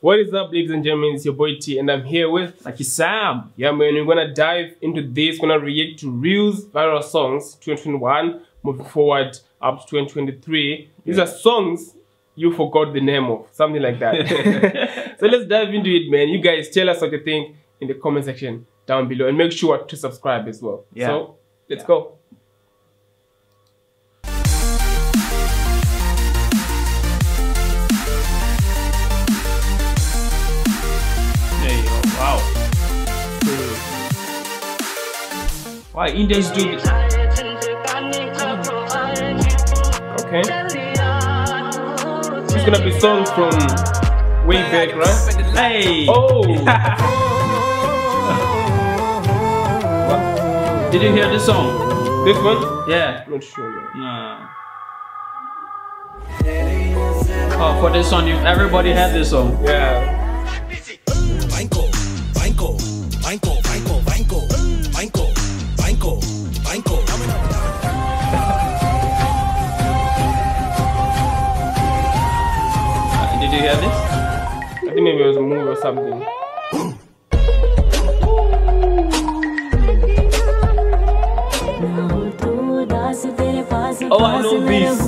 What is up, ladies and gentlemen? It's your boy T, and I'm here with Like Sam. yeah, man. We're gonna dive into this. We're gonna react to reels, viral songs, 2021, moving forward up to 2023. These are songs you forgot the name of, something like that. so let's dive into it, man. You guys tell us what you think in the comment section down below, and make sure to subscribe as well. Yeah. So let's go. Why Indians do this? Okay. It's gonna be songs from way back, right? Hey. Oh. Did you hear this song? This one? Yeah. Not sure. Man. No. Oh, for this song, you, everybody had this song. Yeah. Banco, banco. Did you hear this? I think maybe it was a movie or something. Oh, I know this.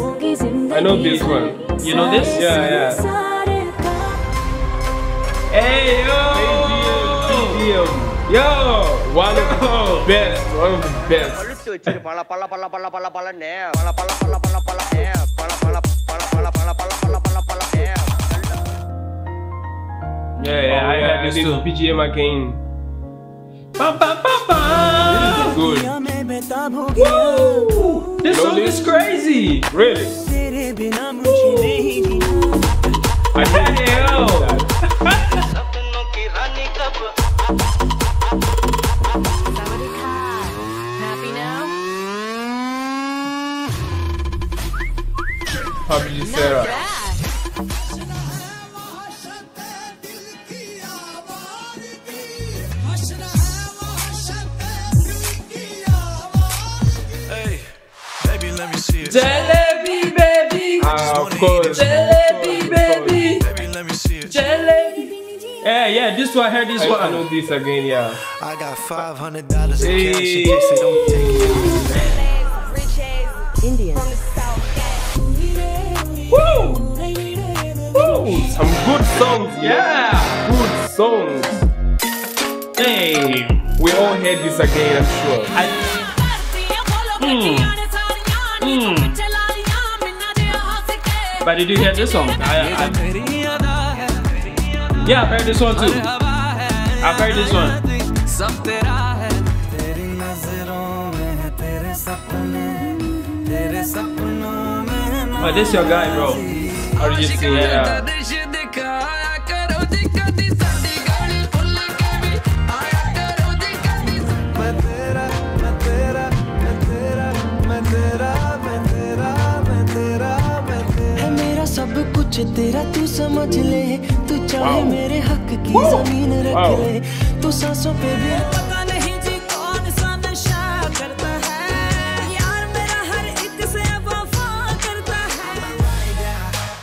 I know this one. You know this? Yeah, yeah. Hey yo! Yo, one of the best. One of the best. அழுத்து வச்சிரு பல பல பல பல பல பலன்னு பல பல பல பல பல ஏ, பல பல பல பல பல பல பல பல பல ஏ. Yeah, yeah. Oh, I yeah, had this this too. BGM again. Bum, bum, bum, bum. Good. Woo! This Know song this? is crazy. Really? Sarah. Yeah. Hey, baby, let me see it. Jalebi baby. Ah, of course. Jalebi baby. Baby, let me see it. Jalebi. Yeah, yeah. This one. I heard this I, I know this again, yeah. I got five hundred dollars in Hey. cash in case they don't take it. Some good songs, yeah. Good songs. Hey. We all heard this again, I'm sure. I, mm. Mm. But did you hear this song? I, I, yeah, I've heard this one too. I've heard this one. Oh, this your guy, bro. Arijit Singh, yeah. कुछ तेरा तू समझ ले तू चाहे Wow. मेरे हक की. ज़मीन रख Wow. ले तू सांसों पे भी पता नहीं जी कौन सा नशा करता है यार मेरा हर एक से वफा करता है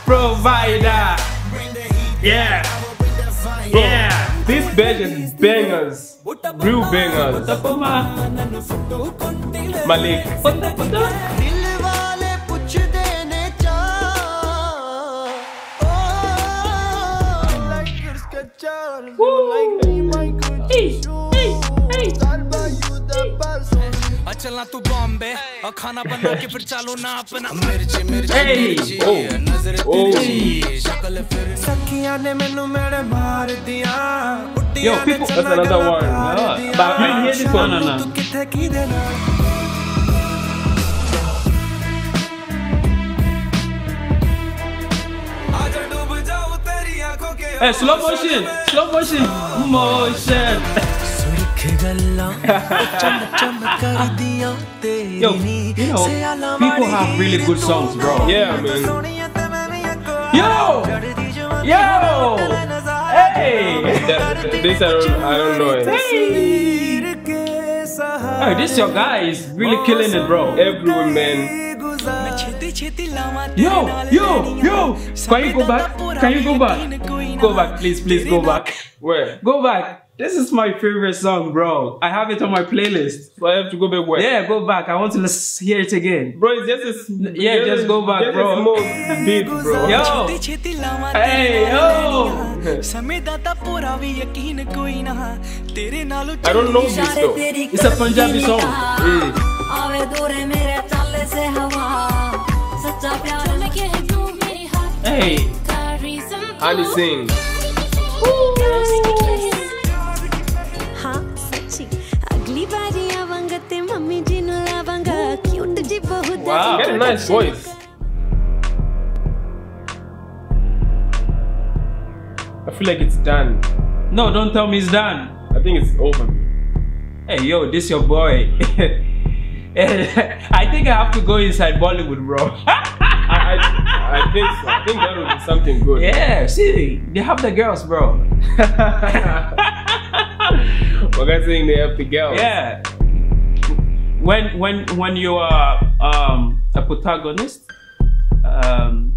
Provider. Yeah. Yeah. This band is bangers. Real bangers. Malik. चलना तू बॉम्बे। और खाना बना के फिर चलो ना अपना। मिर्ची मिर्ची oh! Oh! शक्ल फिर। सखिया ने मैनू मेरे मार दिया। Hey, slow motion, slow motion, motion. Yo, you know, people have really good songs, bro. Yeah, man. Yo! Yo! Hey! this I don't, I don't know it. Hey! hey, this your guy is really killing it, bro. Everywhere, man. Yo, yo, yo! Can you go back? Can you go back? Go back, please, please go back. Where? Go back. This is my favorite song, bro. I have it on my playlist. So I have to go back where? Yeah, go back. I want to hear it again. Bro, it's just a, Yeah, just, just go back, just bro. more beat, bro. Yo! Hey, yo! I don't know this though. It's a Punjabi song. Mm. Hey! Honey Singh. Wow. Got a nice voice. I feel like it's done. no, don't tell me it's done. I think it's over. Hey, yo, this your boy. I think I have to go inside Bollywood, bro. I, I, I think so. I think that would be something good. yeah, see, they have the girls, bro. We're guys saying they have the girl. yeah. When when when you are um a protagonist um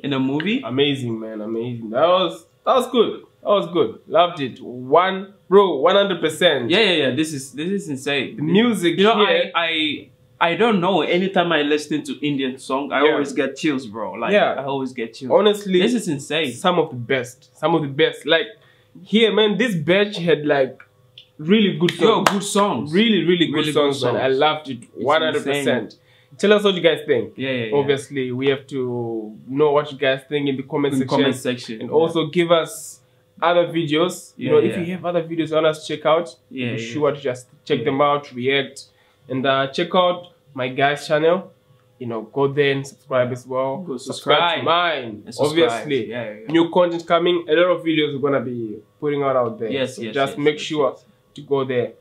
in a movie, Amazing, man. Amazing. That was that was good. That was good. Loved it. One bro, one hundred percent. yeah, yeah, yeah. This is this is insane. The music You know, here. I I I don't know. Anytime I listen to Indian song, I Yeah. always get chills, bro. Like Yeah. I always get chills. honestly, this is insane. some of the best. Some of the best. Like here, man. This batch had like really good Yo, good songs. really, really good Really good songs. I loved it. 100%. Tell us what you guys think. Yeah, yeah, yeah. Obviously, we have to know what you guys think in the comment in section. comment section. and also give us other videos. You know, if you have other videos want us check out, Yeah, be sure to just check them out, react, and uh, check out my guys' channel. You know, go there and subscribe as well. Go to subscribe. mine, subscribe. obviously. Yeah, yeah, yeah. New content coming. A lot of videos we're gonna be putting out out there. Yes, So yes, Just yes, make yes, sure to go there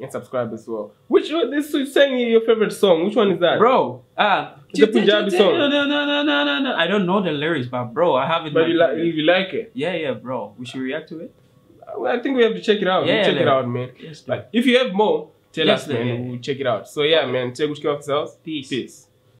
and subscribe as well. Which one? This is saying your favorite song. Which one is that, bro. Ah, It's a Punjabi song. No, no, no, no, no, no, no. I don't know the lyrics, but bro, I have it. But you like, if you like it, Yeah, yeah, bro. We should react to it. well, I think we have to check it out. Yeah, we'll check it out, man. Yes, Like, if you have more, tell Yes, us, man. yeah. We'll check it out. So, yeah, man, take good care of yourselves. Peace. Peace.